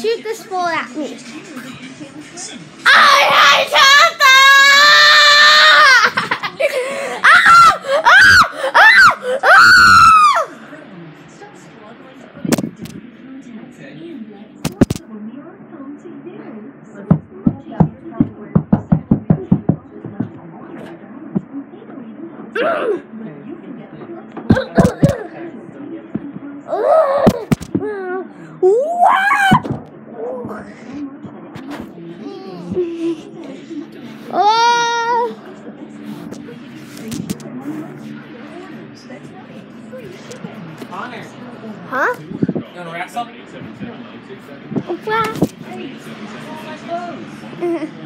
Shoot this bullet at me. I hate Santa! Ah! Ah! Ah! Ah! Oh! Huh? you wanna wrestle? Wow.